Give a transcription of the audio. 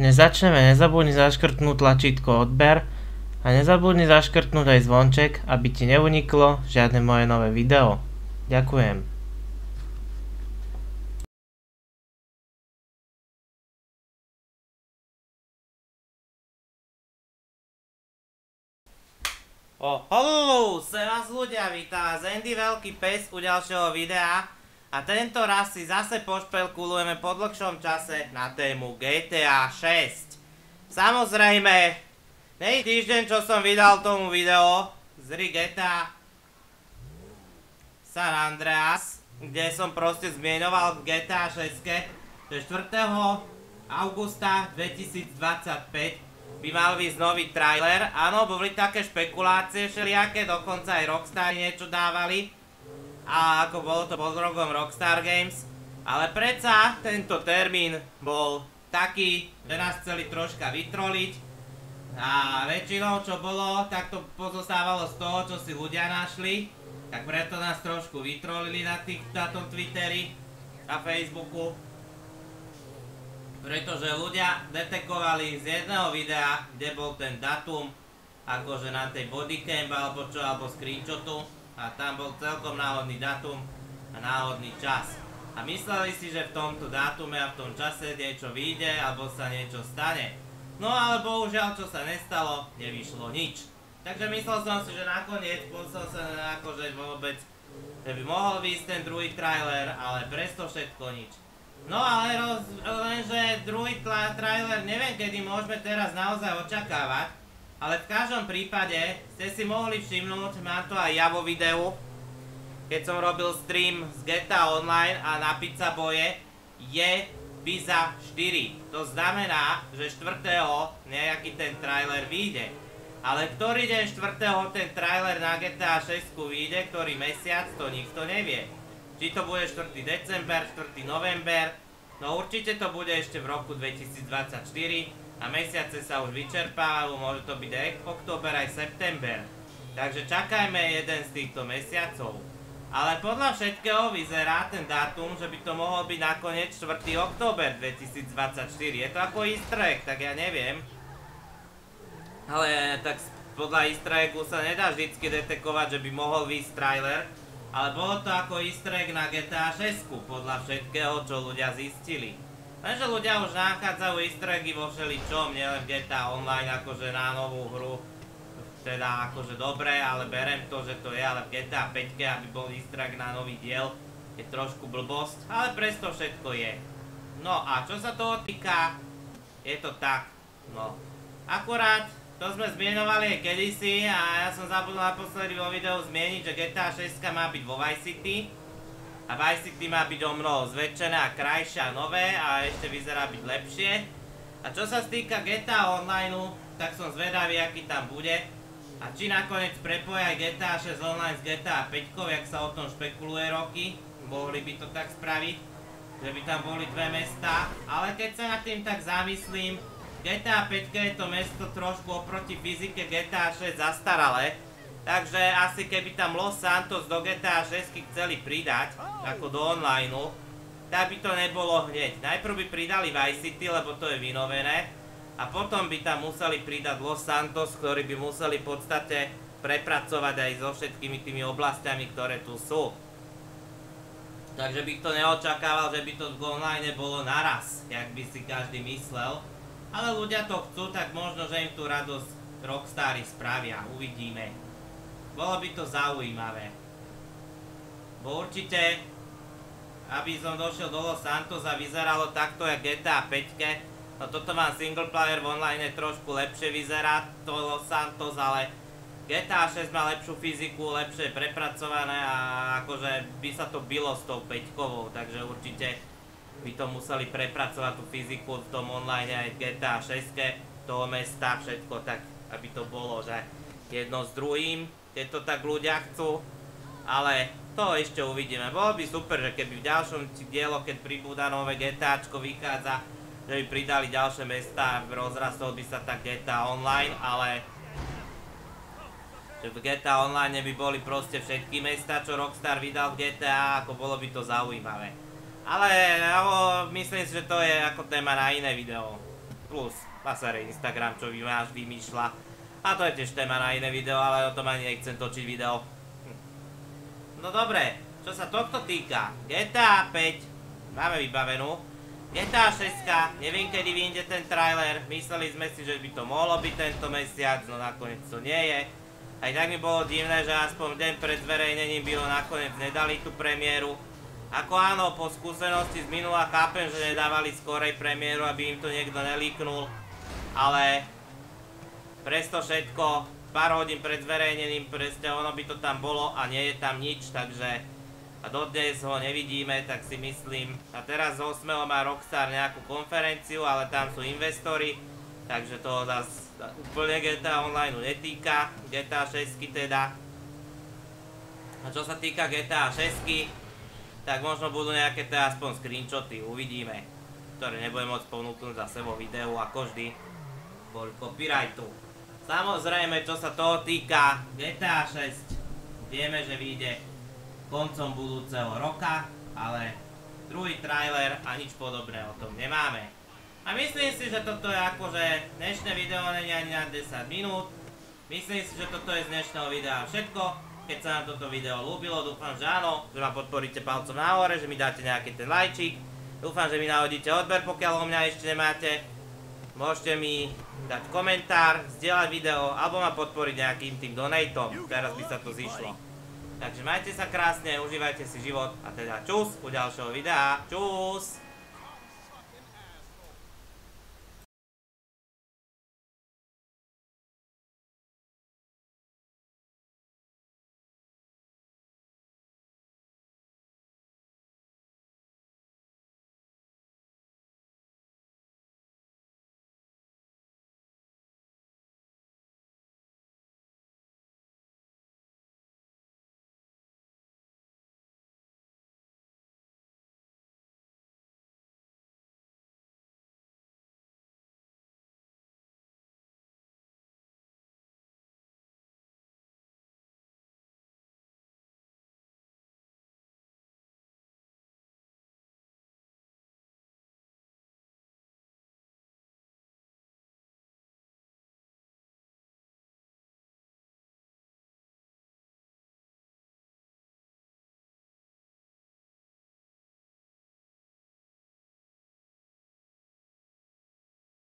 Než začneme, nezabudni zaškrtnúť tlačítko odber a nezabudni zaškrtnúť aj zvonček, aby ti neuniklo žiadne moje nové video. Ďakujem. O, ho, sem vás ľudia, vítam vás Andy Veľký pes u ďalšieho videa a tento raz si zase pošpelkulujeme po dlhšom čase na tému GTA 6. Samozrejme, nej týždeň čo som vydal tomu video z GTA San Andreas, kde som proste zmienoval GTA 6, to je 4. augusta 2025 by mal výsť nový trailer. Áno, boli také špekulácie všelijaké, dokonca aj Rockstar niečo dávali. A ako bolo to pod rogom Rockstar Games. Ale predsa tento termín bol taký, že nás chceli troška vytroliť. A väčšinou čo bolo, tak to pozostávalo z toho, čo si ľudia našli. Tak preto nás trošku vytrolili na, tých, na tom Twitteri a Facebooku pretože ľudia detekovali z jedného videa, kde bol ten datum, akože na tej bodycam alebo čo, alebo screenshotu a tam bol celkom náhodný datum a náhodný čas. A mysleli si, že v tomto dátume a v tom čase niečo vyjde alebo sa niečo stane. No ale bohužiaľ, čo sa nestalo, nevyšlo nič. Takže myslel som si, že nakoniec som sa akože vôbec, že by mohol výjsť ten druhý trailer, ale presto všetko nič. No ale roz, lenže druhý trailer neviem kedy môžeme teraz naozaj očakávať. Ale v každom prípade ste si mohli všimnúť, mám to aj ja vo videu, keď som robil stream z GTA Online a na Pizza Boje, je Pizza 4. To znamená, že 4. nejaký ten trailer vyjde. Ale ktorý deň 4. ten trailer na GTA 6 vyjde, ktorý mesiac, to nikto nevie. Či to bude 4. december, 4. november, no určite to bude ešte v roku 2024 a mesiace sa už vyčerpávajú, môže to byť aj október, aj september. Takže čakajme jeden z týchto mesiacov. Ale podľa všetkého vyzerá ten dátum, že by to mohol byť nakoniec 4. október 2024. Je to ako easter egg, tak ja neviem. Ale tak podľa easter eggu sa nedá vždycky detekovať, že by mohol výsť trailer. Ale bolo to ako easter egg na GTA 6 podľa všetkého, čo ľudia zistili. Lenže ľudia už nachádzajú easter eggy vo všeličom, nielen GTA Online akože na novú hru. Teda akože dobre, ale berem to, že to je, ale v GTA 5 aby bol easter egg na nový diel, je trošku blbosť, ale presto všetko je. No a čo sa toho týka, je to tak, no. Akurát to sme zmienovali aj kedysi a ja som zabudol naposledy vo videu zmieniť, že GTA 6 má byť vo Vice City. A City má byť o mnoho zväčšené a krajšie a nové a ešte vyzerá byť lepšie. A čo sa stýka GTA Online, tak som zvedavý, aký tam bude. A či nakoniec prepoja aj GTA 6 Online s GTA 5, jak sa o tom špekuluje roky. Mohli by to tak spraviť, že by tam boli dve mesta. Ale keď sa nad tým tak zamyslím, GTA 5 je to mesto trošku oproti fyzike GTA 6 zastaralé, takže asi keby tam Los Santos do GTA 6 chceli pridať, ako do online, tak by to nebolo hneď. Najprv by pridali Vice City, lebo to je vynovené, a potom by tam museli pridať Los Santos, ktorí by museli v podstate prepracovať aj so všetkými tými oblastiami, ktoré tu sú. Takže bych to neočakával, že by to v online bolo naraz, jak by si každý myslel. Ale ľudia to chcú, tak možno, že im tú radosť Rockstary spravia. Uvidíme. Bolo by to zaujímavé. Bo určite, aby som došiel do Los Santos a vyzeralo takto, jak GTA 5, no toto mám single player v online trošku lepšie vyzerá, to Los Santos, ale GTA 6 má lepšiu fyziku, lepšie prepracované a akože by sa to bylo s tou 5 takže určite by to museli prepracovať tú fyziku v tom online aj GTA 6 toho mesta, všetko tak, aby to bolo, že jedno s druhým, keď to tak ľudia chcú, ale to ešte uvidíme. Bolo by super, že keby v ďalšom dielo, keď pribúda nové GTAčko vychádza, že by pridali ďalšie mesta rozrastol by sa tak GTA Online, ale že v GTA Online by boli proste všetky mesta, čo Rockstar vydal v GTA, ako bolo by to zaujímavé. Ale myslím si, že to je ako téma na iné video. plus pasare Instagram, čo máš vymýšľa. A to je tiež téma na iné video, ale o tom ani nechcem točiť video. No dobre, čo sa tohto týka, GTA 5 máme vybavenú. GTA 6, neviem kedy vyjde ten trailer, mysleli sme si, že by to mohlo byť tento mesiac, no nakoniec to nie je. Aj tak mi bolo divné, že aspoň deň pred zverejnením bylo nakoniec nedali tú premiéru. Ako áno, po skúsenosti z minula chápem, že nedávali skorej premiéru, aby im to niekto nelíknul. Ale presto všetko, pár hodín pred zverejnením, presne ono by to tam bolo a nie je tam nič, takže a dodnes ho nevidíme, tak si myslím. A teraz z 8. má Rockstar nejakú konferenciu, ale tam sú investori, takže to zase úplne GTA Online netýka, GTA 6 teda. A čo sa týka GTA 6, tak možno budú nejaké teda aspoň screenshoty, uvidíme. Ktoré nebudem môcť ponúknuť za sebou videu ako vždy. Kvôli copyrightu. Samozrejme, čo sa toho týka GTA 6, vieme, že vyjde koncom budúceho roka, ale druhý trailer a nič podobné o tom nemáme. A myslím si, že toto je akože dnešné video není ani na 10 minút. Myslím si, že toto je z dnešného videa všetko. Keď sa vám toto video ľúbilo, dúfam, že áno, že ma podporíte palcom nahore, že mi dáte nejaký ten lajčík. Dúfam, že mi nahodíte odber, pokiaľ ho mňa ešte nemáte. Môžete mi dať komentár, zdieľať video, alebo ma podporiť nejakým tým donatom. Teraz by sa to zišlo. Takže majte sa krásne, užívajte si život a teda čus u ďalšieho videa. Čus!